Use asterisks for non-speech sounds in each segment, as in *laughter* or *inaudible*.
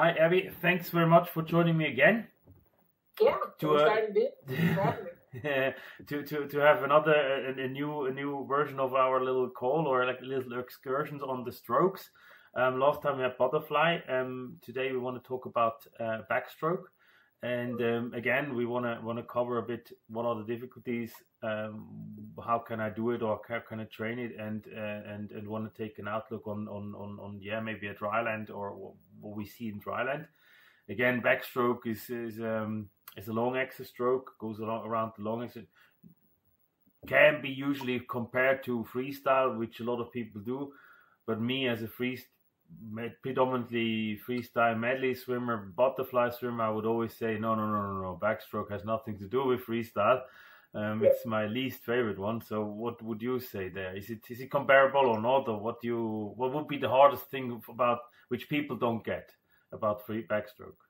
Hi, Abbie. Thanks very much for joining me again. Yeah, To, uh, to be Thanks for having me. *laughs* to to to have another a, a new a new version of our little call or like little excursions on the strokes. Um, last time we had butterfly. Um, today we want to talk about uh, backstroke, and um, again we want to want to cover a bit what are the difficulties, um, how can I do it or how can I train it, and uh, and and want to take an outlook on on on, on yeah maybe a dry land or what we see in dry land. Again, backstroke is is um, is a long axis stroke, goes along around the long axis. Can be usually compared to freestyle, which a lot of people do, but me as a free, predominantly freestyle medley swimmer, butterfly swimmer, I would always say no, no, no, no, no. Backstroke has nothing to do with freestyle. Um, it's my least favorite one. So, what would you say there? Is it is it comparable or not, or what you what would be the hardest thing about which people don't get about free backstroke?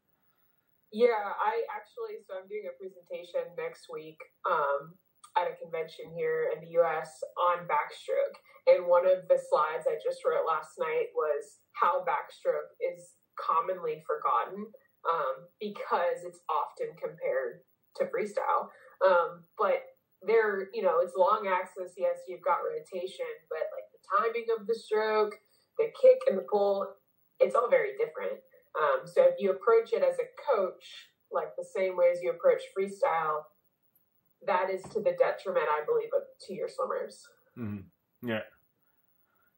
Yeah, I actually, so I'm doing a presentation next week um, at a convention here in the US on backstroke. And one of the slides I just wrote last night was how backstroke is commonly forgotten um, because it's often compared to freestyle. Um, but there, you know, it's long axis. Yes, you've got rotation, but like the timing of the stroke, the kick and the pull, it's all very different. Um, so if you approach it as a coach, like the same way as you approach freestyle, that is to the detriment, I believe, of to your swimmers. hmm Yeah.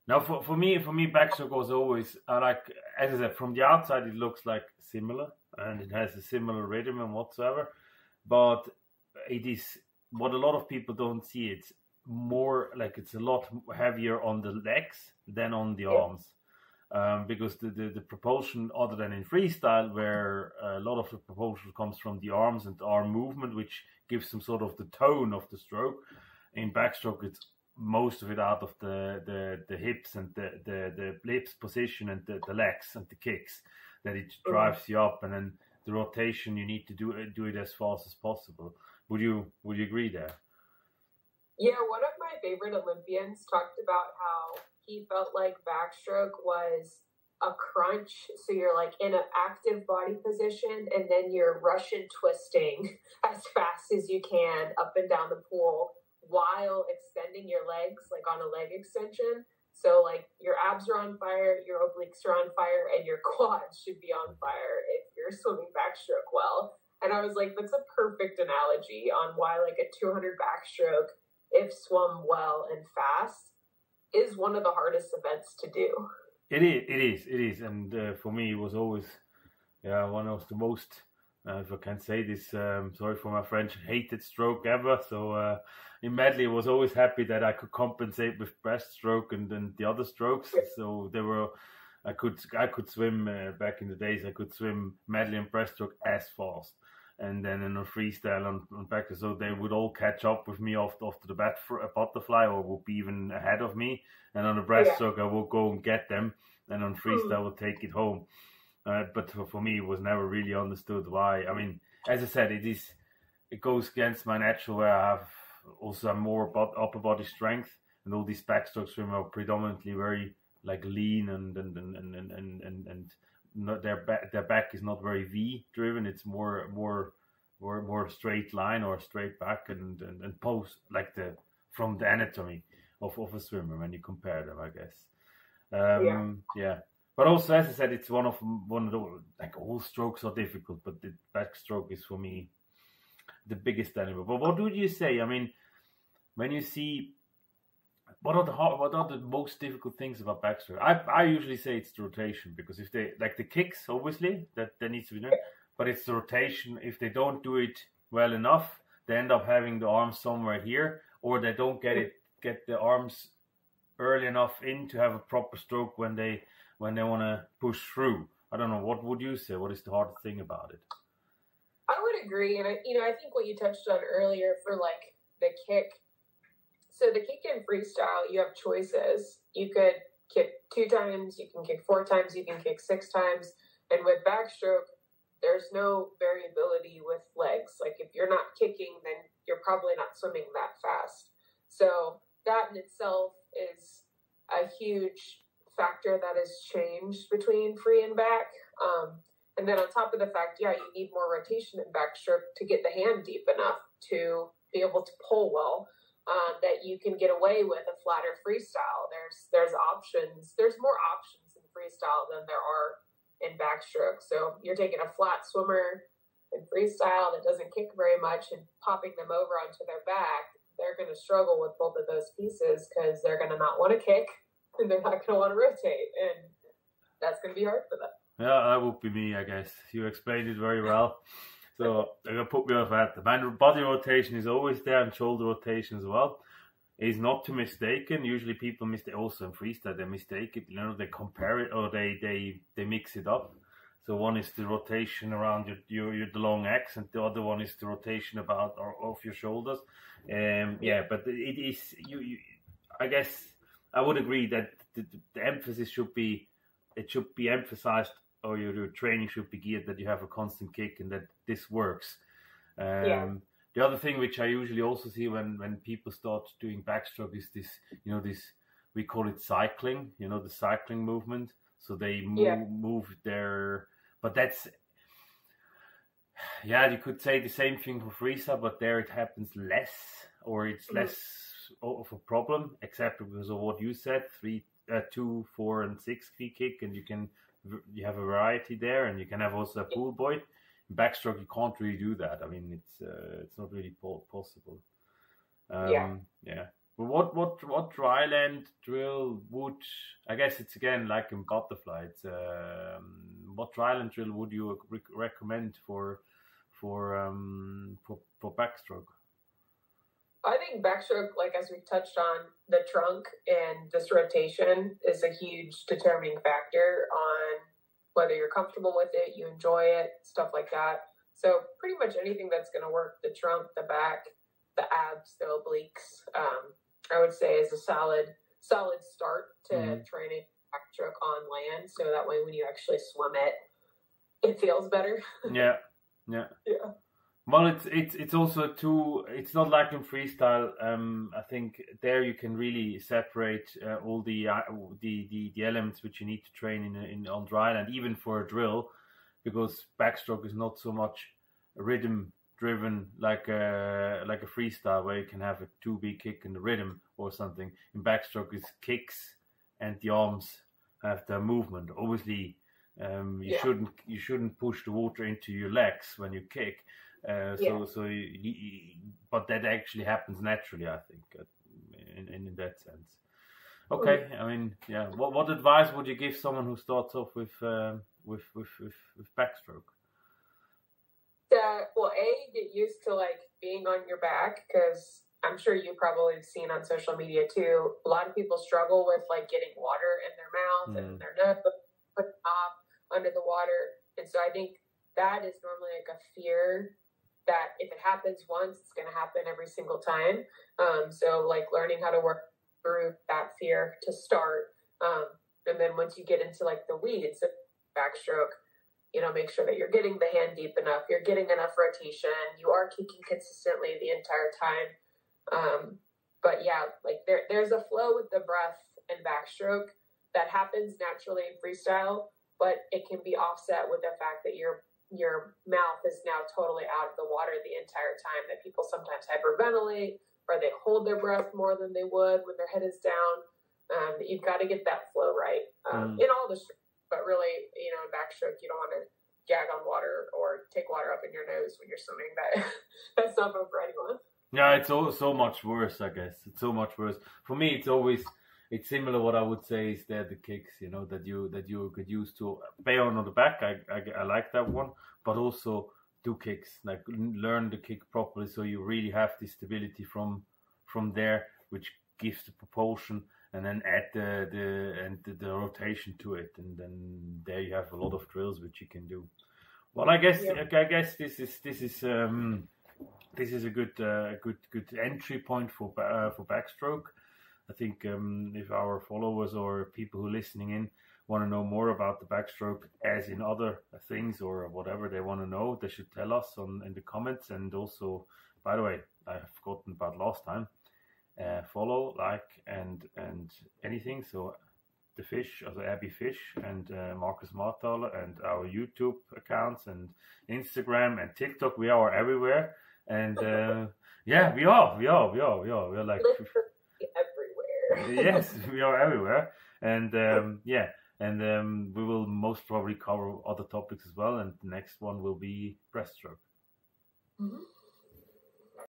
Now, for, for me, for me, backstroke was always I like as I said from the outside it looks like similar and it has a similar rhythm and whatsoever, but it is what a lot of people don't see. It's more like it's a lot heavier on the legs than on the Yeah. arms. Um, because the, the, the propulsion, other than in freestyle, where a lot of the propulsion comes from the arms and arm movement, which gives some sort of the tone of the stroke. In backstroke, it's most of it out of the the, the hips and the, the, the hips position and the, the legs and the kicks that it drives you up, and then the rotation you need to do it do it as fast as possible. Would you would you agree there? Yeah, one of my favorite Olympians talked about how he felt like backstroke was a crunch. So you're like in an active body position and then you're Russian twisting *laughs* as fast as you can up and down the pool while extending your legs, like on a leg extension. So like your abs are on fire, your obliques are on fire, and your *laughs* quads should be on fire if you're swimming backstroke well. And I was like, that's a perfect analogy on why like a 200 backstroke if swum well and fast, is one of the hardest events to do. It is, it is, it is, and uh, for me, it was always, yeah, one of the most, uh, if I can say this, um, sorry for my French, hated stroke ever. So uh, in medley, I was always happy that I could compensate with breaststroke and then the other strokes. So there were, I could, I could swim uh, back in the days. I could swim medley and breaststroke as fast. And then in a freestyle on, on back, so they would all catch up with me off after the bat for a butterfly, or would be even ahead of me. And on the breaststroke, I would go and get them, and on freestyle, I will take it home. Uh, but for, for me, it was never really understood why. I mean, as I said, it is it goes against my natural where I have also more bo- upper body strength, and all these backstroke swimmers are predominantly very like lean and and and and and and, and, and not, their back their back is not very V driven. It's more more more more straight line or straight back and and, and pose like the from the anatomy of, of a swimmer when you compare them, I guess. Um, yeah. But also, as I said, it's one of one of the like all strokes are difficult, but the backstroke is for me the biggest animal. But what would you say? I mean, when you see what are the hard, what are the most difficult things about backstroke? I I usually say it's the rotation because if they like the kicks, obviously that that needs to be done, but it's the rotation. If they don't do it well enough, they end up having the arms somewhere here, or they don't get it get the arms early enough in to have a proper stroke when they when they want to push through. I don't know. What would you say? What is the hardest thing about it? I would agree, and I, you know, I think what you touched on earlier for like the kick. So the kick in freestyle, you have choices. You could kick two times, you can kick four times, you can kick six times, and with backstroke, there's no variability with legs. Like if you're not kicking, then you're probably not swimming that fast. So that in itself is a huge factor that has changed between free and back. Um, And then on top of the fact, yeah, you need more rotation in backstroke to get the hand deep enough to be able to pull well. Um, that you can get away with a flatter freestyle. There's there's options. There's more options in freestyle than there are in backstroke. So you're taking a flat swimmer in freestyle that doesn't kick very much and popping them over onto their back. They're going to struggle with both of those pieces because they're going to not want to kick and they're not going to want to rotate, and that's going to be hard for them. Yeah, that would be me, I guess. You explained it very well. So *laughs* they're gonna put me off that. The body rotation is always there and shoulder rotation as well. Is not to mistaken. Usually people mistake also in freestyle they mistake it. You know they compare it or they they they mix it up. So one is the rotation around your your, your the long X, and the other one is the rotation about or off your shoulders. Um, yeah, but it is you, you. I guess I would agree that the, the emphasis should be it should be emphasized or your, your training should be geared that you have a constant kick and that this works. Um, yeah. The other thing which I usually also see when when people start doing backstroke is this, you know, this we call it cycling. You know, the cycling movement. So they move, yeah. move their, but that's yeah, you could say the same thing for freestyle, but there it happens less, or it's mm-hmm. less of a problem, except because of what you said: three, uh, two, four, and six free kick, and you can you have a variety there, and you can have also a pull buoy. Backstroke, you can't really do that. I mean, it's uh, it's not really possible. Um, yeah. Yeah. But what what what dryland drill would I guess it's again like in butterfly. It's, um, what dryland drill would you rec- recommend for for um for for backstroke? I think backstroke, like as we've touched on, the trunk and this rotation is a huge determining factor on whether you're comfortable with it, you enjoy it, stuff like that. So pretty much anything that's going to work the trunk, the back, the abs, the obliques, um, I would say is a solid solid start to mm-hmm. training backstroke on land. So that way, when you actually swim it, it feels better. yeah, *laughs* yeah, yeah. Well, it's it's it's also too. It's not like in freestyle. Um, I think there you can really separate uh, all the, uh, the the the elements which you need to train in in on dry land, even for a drill, because backstroke is not so much a rhythm driven like a like a freestyle where you can have a two beat kick in the rhythm or something. In backstroke, it's kicks and the arms have the movement. Obviously, um, you yeah. shouldn't you shouldn't push the water into your legs when you kick uh, so yeah. so, but that actually happens naturally, I think, uh, in, in, in that sense. Okay, I mean, yeah. What what advice would you give someone who starts off with um, with, with, with with backstroke? Uh, well, a get used to like being on your back because I'm sure you probably have seen on social media too. A lot of people struggle with like getting water in their mouth mm. and their nose, off under the water, and so I think that is normally like a fear that if it happens once, it's going to happen every single time. Um, so, like learning how to work through that fear to start. Um, and then once you get into like the weeds, backstroke, you know, make sure that you're getting the hand deep enough, you're getting enough rotation, you are kicking consistently the entire time. Um, but yeah, like there, there's a flow with the breath and backstroke that happens naturally in freestyle, but it can be offset with the fact that you're your mouth is now totally out of the water the entire time that people sometimes hyperventilate or they hold their breath more than they would when their head is down. Um, you've got to get that flow right um, mm. in all the but really you know in backstroke you don't want to gag on water or take water up in your nose when you're swimming that *laughs* that's not fun for anyone. Yeah it's all so much worse i guess. It's so much worse. For me it's always it's similar. What I would say is that the kicks, you know, that you that you could use to pay on the back. I, I, I like that one, but also do kicks, like learn the kick properly, so you really have the stability from from there, which gives the propulsion, and then add the the and the, the rotation to it, and then there you have a lot of drills which you can do. Well, I guess yeah. I guess this is this is um, this is a good uh, good good entry point for uh, for backstroke. I think um, if our followers or people who are listening in want to know more about the backstroke, as in other things or whatever they want to know, they should tell us on in the comments. And also, by the way, I have forgotten about last time. Uh, follow, like, and and anything. So the fish, also Abbie Fish and uh, Markus Marthaler, and our YouTube accounts and Instagram and TikTok. We are everywhere, and uh, *laughs* yeah, we are, we are, we are, we are. We're like everywhere. *laughs* yes, we are everywhere, and um, yeah, and um, we will most probably cover other topics as well. And the next one will be breaststroke. Mm-hmm.